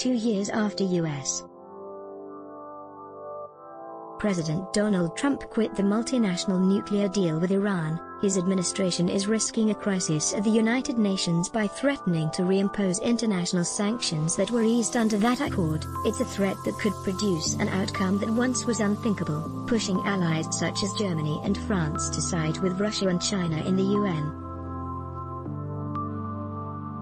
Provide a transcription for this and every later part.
two years after U.S. President Donald Trump quit the multinational nuclear deal with Iran, his administration is risking a crisis at the United Nations by threatening to reimpose international sanctions that were eased under that accord. It's a threat that could produce an outcome that once was unthinkable, pushing allies such as Germany and France to side with Russia and China in the UN.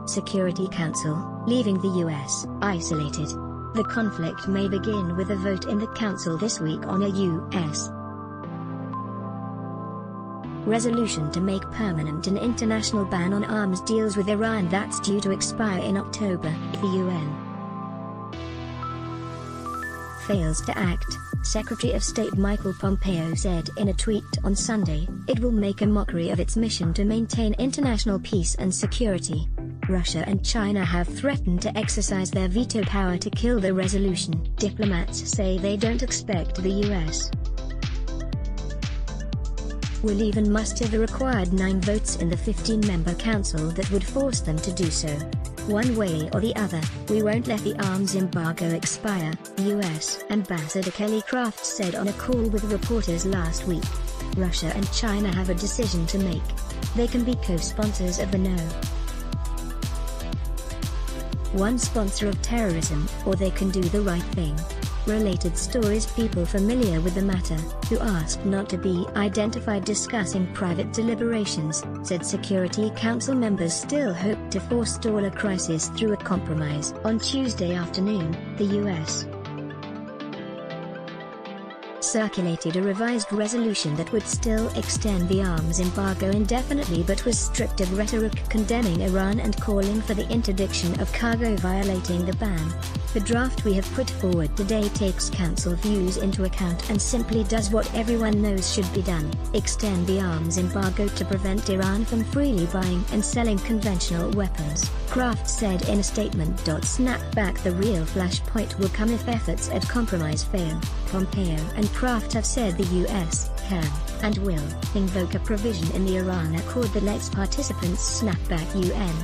Security Council, leaving the US isolated. The conflict may begin with a vote in the Council this week on a U.S. resolution to make permanent an international ban on arms deals with Iran that's due to expire in October, the UN fails to act, Secretary of State Michael Pompeo said in a tweet on Sunday, it will make a mockery of its mission to maintain international peace and security. Russia and China have threatened to exercise their veto power to kill the resolution. Diplomats say they don't expect the U.S. will even muster the required nine votes in the 15-member council that would force them to do so. One way or the other, we won't let the arms embargo expire, U.S. Ambassador Kelly Craft said on a call with reporters last week. Russia and China have a decision to make. They can be co-sponsors of the no one sponsor of terrorism, or they can do the right thing. Related stories People familiar with the matter, who asked not to be identified discussing private deliberations, said Security Council members still hope to forestall a crisis through a compromise. On Tuesday afternoon, the U.S circulated a revised resolution that would still extend the arms embargo indefinitely but was stripped of rhetoric condemning Iran and calling for the interdiction of cargo violating the ban. The draft we have put forward today takes Council views into account and simply does what everyone knows should be done, extend the arms embargo to prevent Iran from freely buying and selling conventional weapons, Craft said in a statement. Snap back the real flashpoint will come if efforts at compromise fail, Pompeo and Craft have said the US can, and will, invoke a provision in the Iran Accord that lets participants snap back UN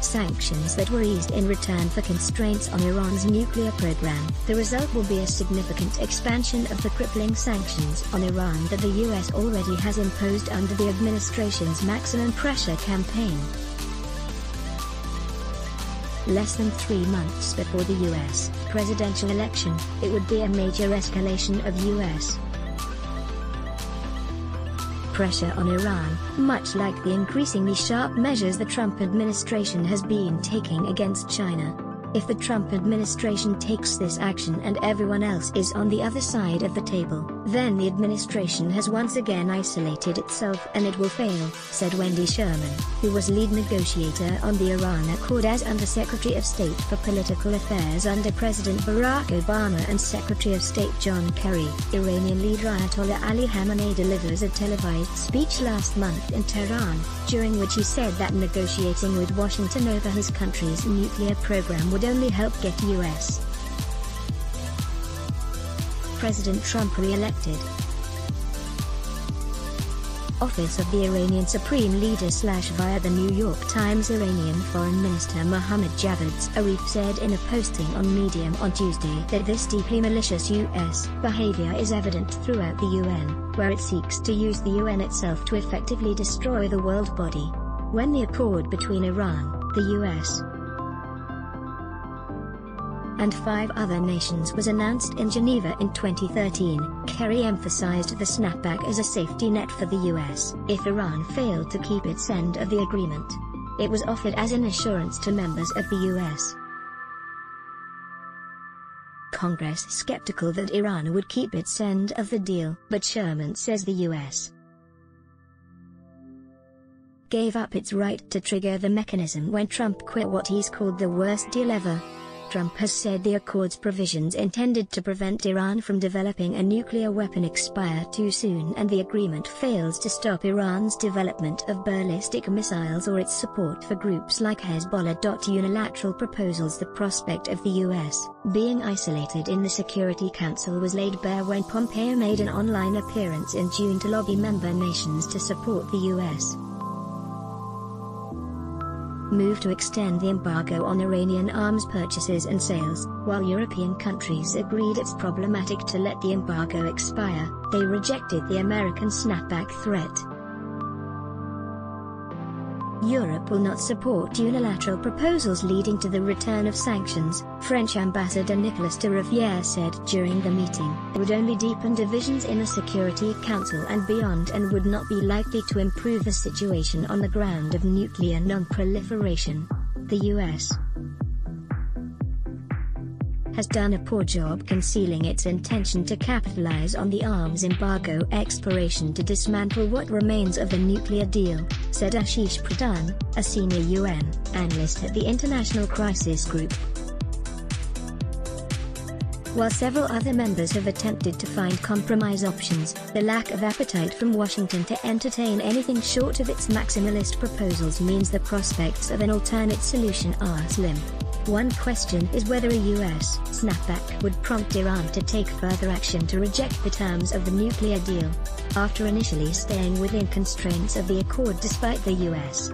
sanctions that were eased in return for constraints on Iran's nuclear program. The result will be a significant expansion of the crippling sanctions on Iran that the US already has imposed under the administration's maximum pressure campaign. Less than three months before the US presidential election, it would be a major escalation of US pressure on Iran, much like the increasingly sharp measures the Trump administration has been taking against China. If the Trump administration takes this action and everyone else is on the other side of the table, then the administration has once again isolated itself and it will fail, said Wendy Sherman, who was lead negotiator on the Iran Accord as Undersecretary of State for Political Affairs under President Barack Obama and Secretary of State John Kerry. Iranian leader Ayatollah Ali Khamenei delivers a televised speech last month in Tehran, during which he said that negotiating with Washington over his country's nuclear program would only help get U.S. President Trump re-elected. Office of the Iranian Supreme Leader slash via the New York Times Iranian Foreign Minister Mohammad Javad Zarif said in a posting on Medium on Tuesday that this deeply malicious U.S. behavior is evident throughout the UN, where it seeks to use the UN itself to effectively destroy the world body. When the accord between Iran, the U.S., and five other nations was announced in Geneva in 2013, Kerry emphasized the snapback as a safety net for the US if Iran failed to keep its end of the agreement. It was offered as an assurance to members of the US. Congress skeptical that Iran would keep its end of the deal, but Sherman says the US gave up its right to trigger the mechanism when Trump quit what he's called the worst deal ever. Trump has said the Accord's provisions intended to prevent Iran from developing a nuclear weapon expire too soon and the agreement fails to stop Iran's development of ballistic missiles or its support for groups like Hezbollah. Unilateral proposals The prospect of the U.S. being isolated in the Security Council was laid bare when Pompeo made an online appearance in June to lobby member nations to support the U.S. move to extend the embargo on Iranian arms purchases and sales. While European countries agreed it's problematic to let the embargo expire, they rejected the American snapback threat. Europe will not support unilateral proposals leading to the return of sanctions, French Ambassador Nicolas de Rivière said during the meeting. It would only deepen divisions in the Security Council and beyond and would not be likely to improve the situation on the ground of nuclear non-proliferation. The US has done a poor job concealing its intention to capitalize on the arms embargo exploration to dismantle what remains of the nuclear deal, said Ashish Pradhan, a senior UN analyst at the International Crisis Group. While several other members have attempted to find compromise options, the lack of appetite from Washington to entertain anything short of its maximalist proposals means the prospects of an alternate solution are slim. One question is whether a US snapback would prompt Iran to take further action to reject the terms of the nuclear deal, after initially staying within constraints of the accord despite the US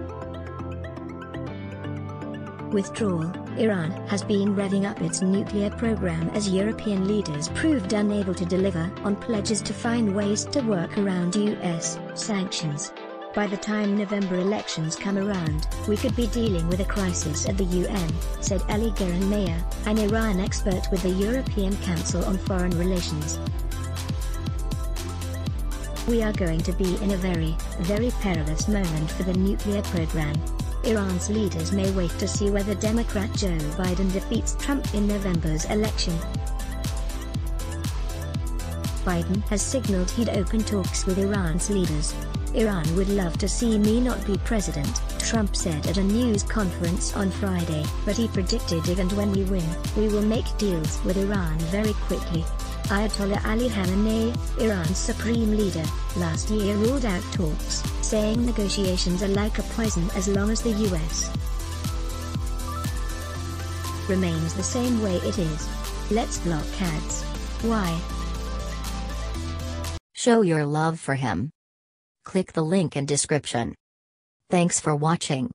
withdrawal, Iran has been revving up its nuclear program as European leaders proved unable to deliver on pledges to find ways to work around US sanctions. By the time November elections come around, we could be dealing with a crisis at the UN, said Ellie Geranmayeh, an Iran expert with the European Council on Foreign Relations. We are going to be in a very, very perilous moment for the nuclear program. Iran's leaders may wait to see whether Democrat Joe Biden defeats Trump in November's election. Biden has signaled he'd open talks with Iran's leaders, Iran would love to see me not be president, Trump said at a news conference on Friday, but he predicted if and when we win, we will make deals with Iran very quickly. Ayatollah Ali Khamenei, Iran's supreme leader, last year ruled out talks, saying negotiations are like a poison as long as the US remains the same way it is. Let's block ads. Why? Show your love for him. Click the link in description. Thanks for watching.